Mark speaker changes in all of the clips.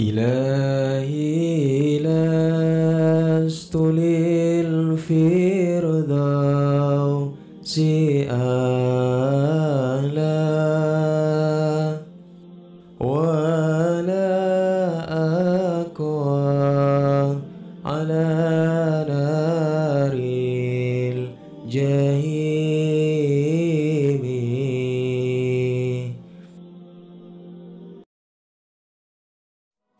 Speaker 1: إلهي
Speaker 2: إلهي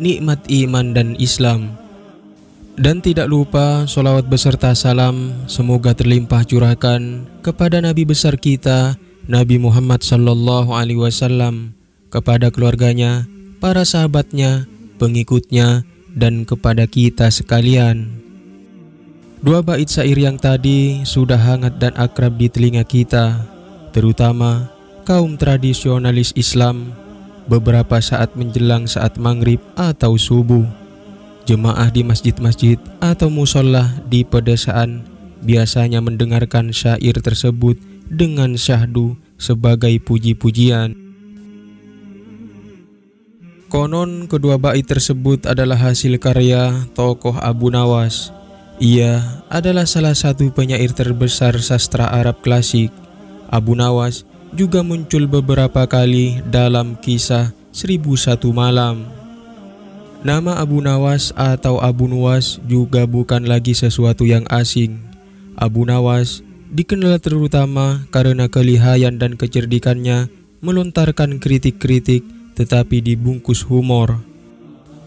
Speaker 2: nikmat iman dan Islam dan tidak lupa solawat beserta salam semoga terlimpah curahkan kepada Nabi besar kita Nabi Muhammad Sallallahu Alaihi Wasallam kepada keluarganya, para sahabatnya, pengikutnya, dan kepada kita sekalian. Dua bait syair yang tadi sudah hangat dan akrab di telinga kita, terutama kaum tradisionalis Islam beberapa saat menjelang saat maghrib atau subuh. Jemaah di masjid-masjid atau musola di pedesaan biasanya mendengarkan syair tersebut dengan syahdu sebagai puji-pujian. Konon kedua bait tersebut adalah hasil karya tokoh Abu Nawas. Ia adalah salah satu penyair terbesar sastra Arab klasik. Abu Nawas juga muncul beberapa kali dalam kisah Seribu Satu Malam. Nama Abu Nawas atau Abu Nuwas juga bukan lagi sesuatu yang asing. Abu Nawas dikenal terutama karena kelihayan dan kecerdikannya melontarkan kritik-kritik tetapi dibungkus humor.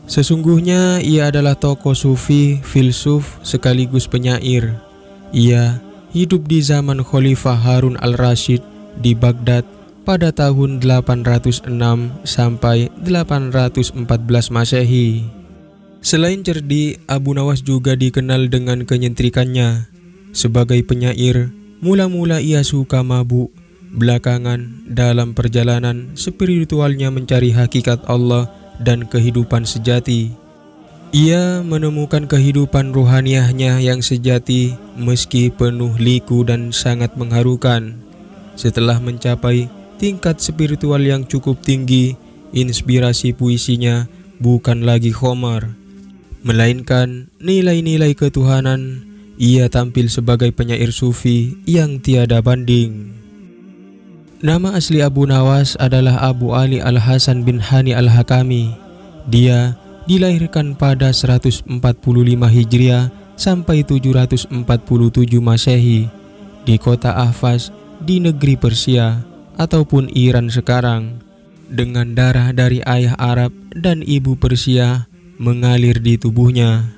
Speaker 2: Sesungguhnya ia adalah tokoh sufi, filsuf, sekaligus penyair. Ia hidup di zaman Khalifah Harun al-Rashid di Baghdad pada tahun 806 sampai 814 Masehi. Selain cerdik, Abu Nawas juga dikenal dengan kenyentrikannya. Sebagai penyair, mula-mula ia suka mabuk. Belakangan, dalam perjalanan spiritualnya mencari hakikat Allah dan kehidupan sejati. Ia menemukan kehidupan ruhaniahnya yang sejati meski penuh liku dan sangat mengharukan. Setelah mencapai tingkat spiritual yang cukup tinggi, inspirasi puisinya bukan lagi Homer, melainkan nilai-nilai ketuhanan. Ia tampil sebagai penyair sufi yang tiada banding. Nama asli Abu Nawas adalah Abu Ali Al-Hasan bin Hani Al-Hakami. Dia dilahirkan pada 145 Hijriah sampai 747 Masehi di kota Ahvaz di negeri Persia ataupun Iran sekarang dengan darah dari ayah Arab dan ibu Persia mengalir di tubuhnya.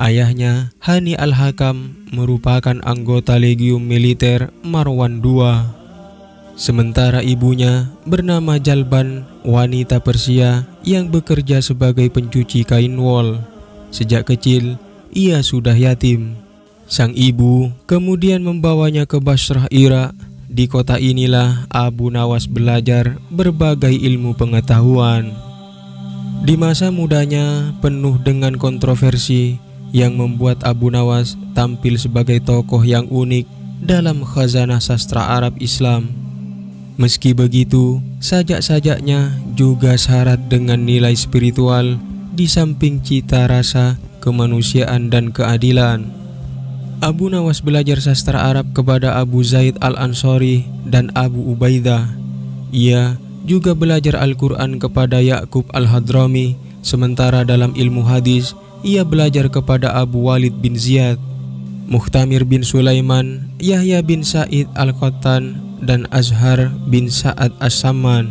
Speaker 2: Ayahnya, Hani Al-Hakam, merupakan anggota legium militer Marwan II. Sementara ibunya bernama Jalban, wanita Persia yang bekerja sebagai pencuci kain wol. Sejak kecil, ia sudah yatim. Sang ibu kemudian membawanya ke Basrah, Irak. Di kota inilah Abu Nawas belajar berbagai ilmu pengetahuan. Di masa mudanya penuh dengan kontroversi yang membuat Abu Nawas tampil sebagai tokoh yang unik dalam khazanah sastra Arab Islam. Meski begitu, sajak-sajaknya juga syarat dengan nilai spiritual di samping cita rasa, kemanusiaan dan keadilan. Abu Nawas belajar sastra Arab kepada Abu Zaid Al-Ansori dan Abu Ubaidah. Ia juga belajar Al-Quran kepada Yakub Al-Hadrami, sementara dalam ilmu hadis, ia belajar kepada Abu Walid bin Ziyad. Muhtamir bin Sulaiman, Yahya bin Said Al-Qattan, dan Azhar bin Sa'ad As-Saman.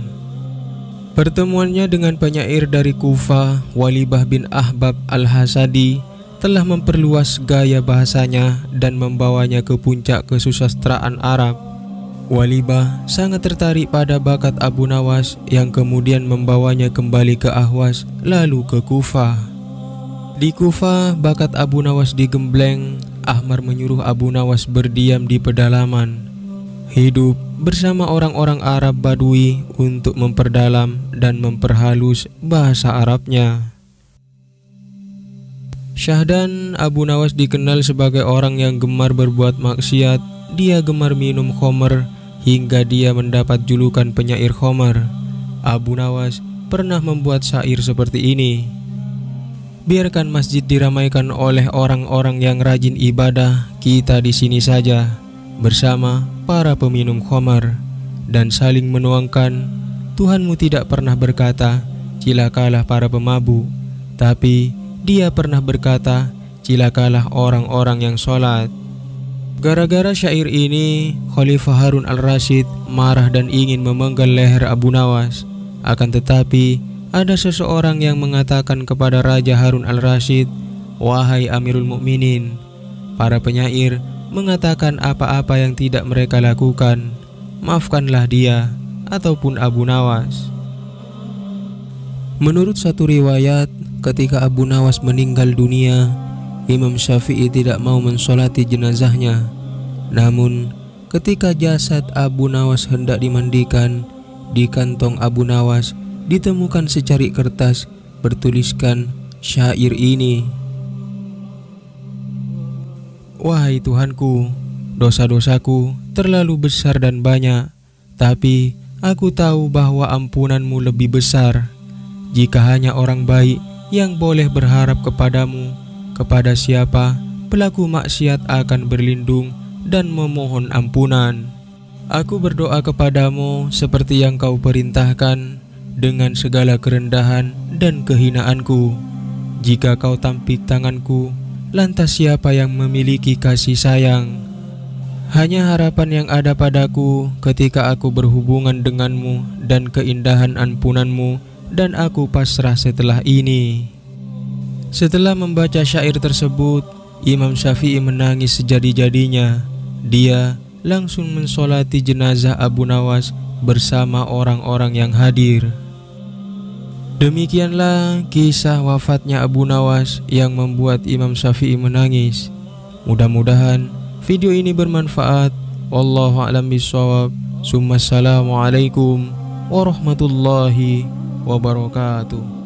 Speaker 2: Pertemuannya dengan penyair dari Kufa, Walibah bin Ahbab Al-Hasadi, telah memperluas gaya bahasanya dan membawanya ke puncak kesusastraan Arab. Walibah sangat tertarik pada bakat Abu Nawas yang kemudian membawanya kembali ke Ahwas lalu ke Kufah. Di Kufah, bakat Abu Nawas digembleng, Ahmar menyuruh Abu Nawas berdiam di pedalaman. Hidup bersama orang-orang Arab Badui untuk memperdalam dan memperhalus bahasa Arabnya. Syahdan Abu Nawas dikenal sebagai orang yang gemar berbuat maksiat. Dia gemar minum khomer hingga dia mendapat julukan penyair khomer. Abu Nawas pernah membuat syair seperti ini. Biarkan masjid diramaikan oleh orang-orang yang rajin ibadah, kita di sini saja bersama para peminum khomer dan saling menuangkan. Tuhanmu tidak pernah berkata, "Cilakalah para pemabuk," tapi dia pernah berkata, cilakalah orang-orang yang sholat. Gara-gara syair ini, Khalifah Harun al-Rashid marah dan ingin memenggal leher Abu Nawas. Akan tetapi, ada seseorang yang mengatakan kepada Raja Harun al-Rashid, Wahai Amirul Mukminin, para penyair mengatakan apa-apa yang tidak mereka lakukan. Maafkanlah dia ataupun Abu Nawas. Menurut satu riwayat, ketika Abu Nawas meninggal dunia, Imam Syafi'i tidak mau mensolati jenazahnya. Namun, ketika jasad Abu Nawas hendak dimandikan, di kantong Abu Nawas ditemukan secari kertas bertuliskan syair ini. Wahai Tuhanku, dosa-dosaku terlalu besar dan banyak, tapi aku tahu bahwa ampunanmu lebih besar jika hanya orang baik yang boleh berharap kepadamu, kepada siapa pelaku maksiat akan berlindung dan memohon ampunan. Aku berdoa kepadamu seperti yang kau perintahkan dengan segala kerendahan dan kehinaanku. Jika kau tampik tanganku, lantas siapa yang memiliki kasih sayang? Hanya harapan yang ada padaku ketika aku berhubungan denganmu dan keindahan ampunanmu dan aku pasrah setelah ini. Setelah membaca syair tersebut, Imam Syafi'i menangis sejadi-jadinya. Dia langsung mensolati jenazah Abu Nawas bersama orang-orang yang hadir. Demikianlah kisah wafatnya Abu Nawas yang membuat Imam Syafi'i menangis. Mudah-mudahan video ini bermanfaat. Wallahu a'lam bishawab. Assalamualaikum warahmatullahi wabarakatuh.